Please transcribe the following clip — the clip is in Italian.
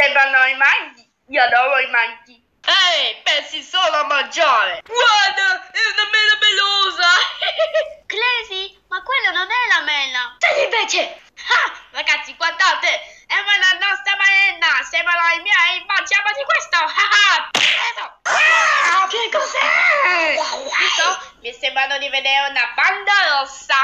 Sembrano i maghi, io adoro i maghi. Ehi, pensi solo a mangiare! Guarda, è una mela pelosa! Clesi, ma quella non è la mela. Te invece! Ah, ragazzi, guardate! È una nostra marina! Sembrano i miei! Mangiamoti questo! Ah, che cos'è? Mi sembrano di vedere una banda rossa!